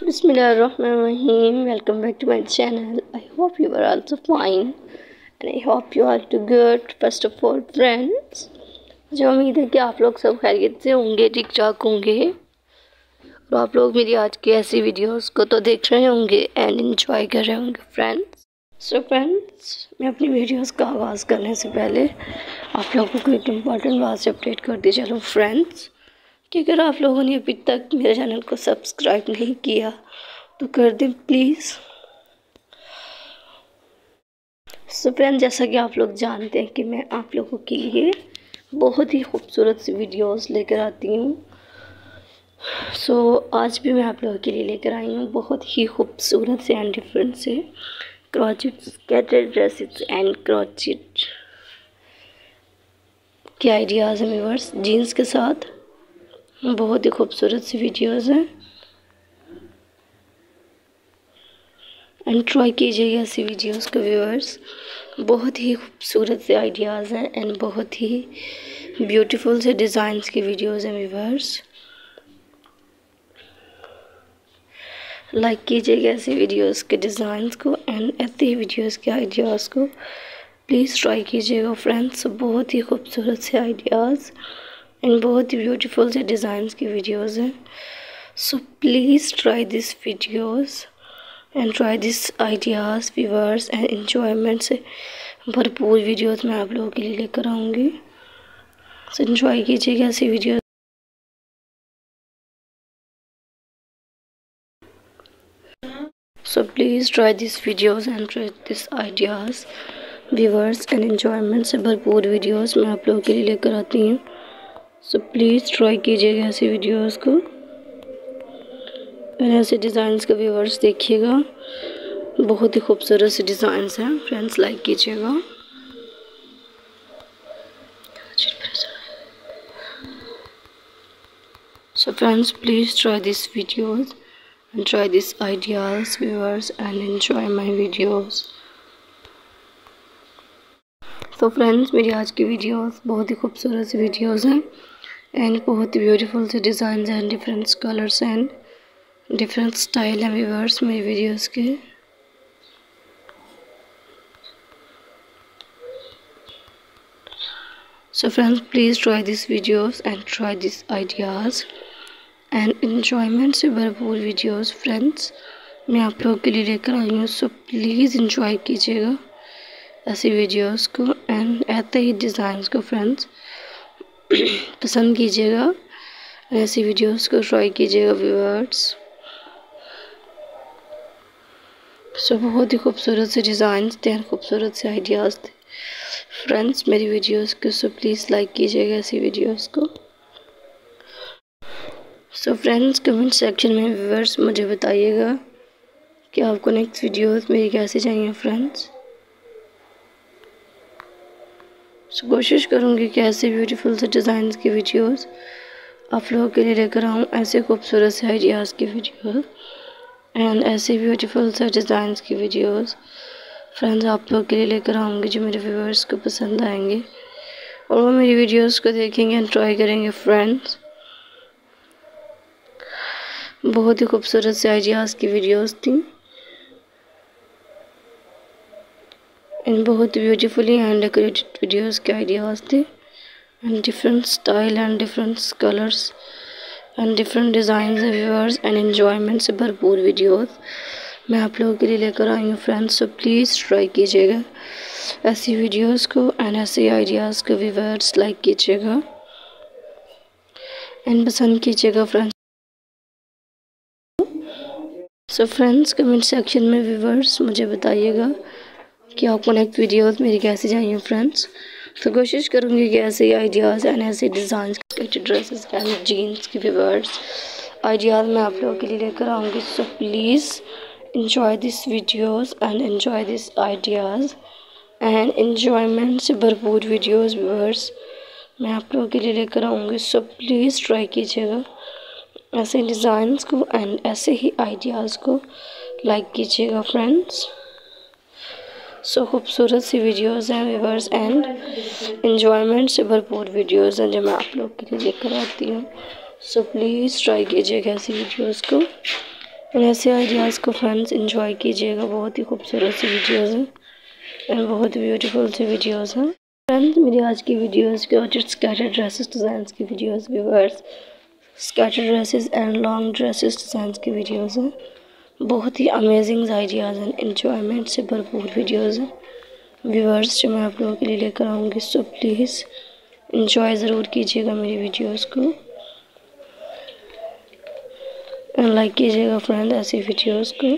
Bismillahirrahmanirrahim. Welcome back to my channel. I hope you are also fine and I hope you are too good. First of all, friends, मुझे उम्मीद है कि आप लोग सब खैरियत से होंगे ठीक ठाक होंगे और आप लोग मेरी आज की ऐसी वीडियोस को तो देख रहे होंगे एंड इन्जॉय कर रहे होंगे फ्रेंड्स सो फ्रेंड्स मैं अपनी वीडियोस का आगाज़ करने से पहले आप लोगों को एक इंपॉर्टेंट बात से अपडेट कर दी चलूँ फ्रेंड्स कि अगर आप लोगों ने अभी तक मेरे चैनल को सब्सक्राइब नहीं किया तो कर दें प्लीज़। सो फ्रेंड जैसा कि आप लोग जानते हैं कि मैं आप लोगों के लिए बहुत ही खूबसूरत सी वीडियोस लेकर आती हूँ। सो so, आज भी मैं आप लोगों के लिए लेकर आई हूँ बहुत ही खूबसूरत से एंड डिफरेंट से crochet skirted dresses and crochet के आइडियाज़ हैं व्यूवर्स जीन्स के साथ। बहुत ही खूबसूरत सी वीडियोस हैं। एंड ट्राई कीजिएगा ऐसी वीडियोस को व्यूअर्स बहुत ही खूबसूरत से आइडियाज़ हैं एंड बहुत ही ब्यूटीफुल से डिज़ाइंस की वीडियोस हैं व्यूअर्स लाइक कीजिएगा ऐसी वीडियोस के डिज़ाइंस को एंड ऐसे ही वीडियोस के आइडियाज़ को। प्लीज़ ट्राई कीजिएगा फ्रेंड्स बहुत ही खूबसूरत से आइडियाज़ एंड बहुत ही ब्यूटीफुल से डिज़ाइंस की वीडियोस हैं। So please try this videos and try this ideas viewers and enjoyment से भरपूर वीडियोस मैं आप लोगों के लिए लेकर आऊँगी। सो इन्जॉय कीजिएगा ऐसी video so, please try these videos and try these ideas, viewers, and enjoyment से भरपूर वीडियोस मैं आप लोगों के लिए लेकर आती हूँ। सो प्लीज़ ट्राई कीजिएगा ऐसे वीडियोस को। और ऐसे डिज़ाइंस का व्यूवर्स देखिएगा। बहुत ही खूबसूरत से डिज़ाइंस हैं। फ्रेंड्स लाइक कीजिएगा। So, friends, please try these videos and try these ideas, viewers, and enjoy my videos. तो फ्रेंड्स मेरी आज की वीडियोस बहुत ही खूबसूरत सी वीडियोस हैं। एंड बहुत ही ब्यूटीफुल से डिज़ाइन हैं different colours and different style हैं व्यूवर्स मेरी वीडियोस के so friends, please try these videos and try these ideas and enjoyment से भरपूर वीडियोस फ्रेंड्स मैं आप लोगों के लिए लेकर आई हूँ सो प्लीज़ इंजॉय कीजिएगा ऐसी वीडियोस को एंड ऐसे ही डिज़ाइंस को फ्रेंड्स पसंद कीजिएगा। ऐसी वीडियोस को ट्राई कीजिएगा व्यूअर्स सो बहुत ही खूबसूरत से डिज़ाइंस थे खूबसूरत से आइडियाज़ थे। फ्रेंड्स मेरी वीडियोस को सो प्लीज़ लाइक कीजिएगा ऐसी वीडियोस को। सो फ्रेंड्स कमेंट सेक्शन में व्यूअर्स मुझे बताइएगा कि आपको नेक्स्ट वीडियोस मेरी कैसे चाहिए फ्रेंड्स सो कोशिश करूँगी कि ऐसे ब्यूटीफुल से डिज़ाइन की वीडियोस आप लोगों के लिए लेकर आऊँ, ऐसे खूबसूरत से आइडियाज़ की वीडियो एंड ऐसे ब्यूटीफुल से डिज़ाइन की वीडियोस फ्रेंड्स आप लोगों के लिए लेकर आऊँगी जो मेरे व्यूवर्स को पसंद आएँगे। और वो मेरी वीडियोस को देखेंगे एंड ट्राई करेंगे फ्रेंड्स बहुत ही खूबसूरत से आइडियाज़ की वीडियोस थी। इन बहुत ब्यूटीफुली हैंड डेकोरेटेड वीडियोस के आइडियाज़ थे and different style and different colours and different design viewers and enjoyment से भरपूर वीडियोस मैं आप लोगों के लिए लेकर आई हूँ फ्रेंड्स सो प्लीज़ ट्राई कीजिएगा ऐसी वीडियोस को एंड ऐसे आइडियाज़ को व्यूअर्स लाइक कीजिएगा एंड पसंद कीजिएगा friends so friends comment section में व्यूवर्स मुझे बताइएगा कि आपको नेक्स्ट वीडियोस मेरी कैसे चाहिए फ्रेंड्स तो कोशिश करूँगी कि ऐसे ही आइडियाज़ एंड ऐसे डिज़ाइन ड्रेसेस एंड जीन्स की वर्ड्स आइडियाज़ मैं आप लोगों के लिए लेकर आऊँगी। So please enjoy this videos and enjoy this ideas and enjoyment से भरपूर वीडियोज़ व्यूअर्स मैं आप लोगों के लिए लेकर आऊँगी। सो प्लीज़ ट्राई कीजिएगा। ऐसे डिज़ाइंस को एंड ऐसे ही आइडियाज़ को लाइक कीजिएगा फ्रेंड्स सो खूबसूरत सी वीडियोस हैं व्यूवर्स एंड इन्जॉयमेंट से भरपूर वीडियोस हैं जो मैं आप लोग के लिए लेकर आती हूँ। सो प्लीज़ ट्राई कीजिएगा ऐसी वीडियोस को। और ऐसे आइडियाज़ को फ्रेंड्स इंजॉय कीजिएगा। बहुत ही खूबसूरत सी वीडियोज़ हैं एंड बहुत ब्यूटीफुल सी वीडियोज़ हैं। फ्रेंड्स मेरी आज की वीडियोज़ के और स्कैटर ड्रेसेस डिज़ाइन की videos viewers scatter dresses and long dresses design की वीडियोज़ हैं। बहुत ही अमेजिंग आइडियाज़ हैं इन्जॉयमेंट से भरपूर वीडियोज़ हैं। व्यूअर्स जो मैं आप लोगों के लिए लेकर आऊँगी सो प्लीज़ इन्जॉय ज़रूर कीजिएगा मेरी वीडियोज़ को। लाइक कीजिएगा फ्रेंड ऐसी वीडियोज़ को।